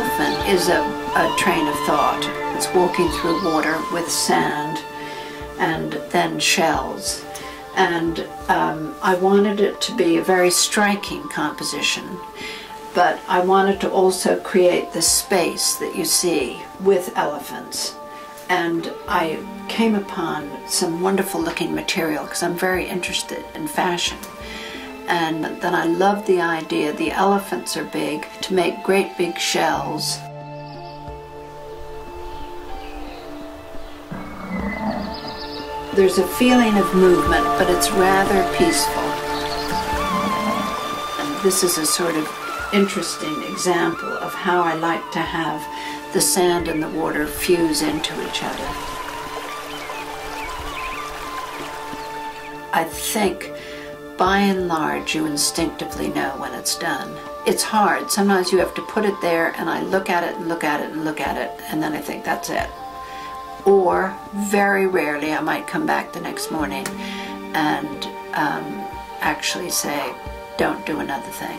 is a, a train of thought. It's walking through water with sand and then shells. And um, I wanted it to be a very striking composition, but I wanted to also create the space that you see with elephants. And I came upon some wonderful looking material because I'm very interested in fashion. And then I loved the idea, the elephants are big, to make great big shells There's a feeling of movement, but it's rather peaceful. And this is a sort of interesting example of how I like to have the sand and the water fuse into each other. I think by and large you instinctively know when it's done. It's hard. Sometimes you have to put it there and I look at it and look at it and look at it and then I think that's it or very rarely I might come back the next morning and um, actually say, don't do another thing.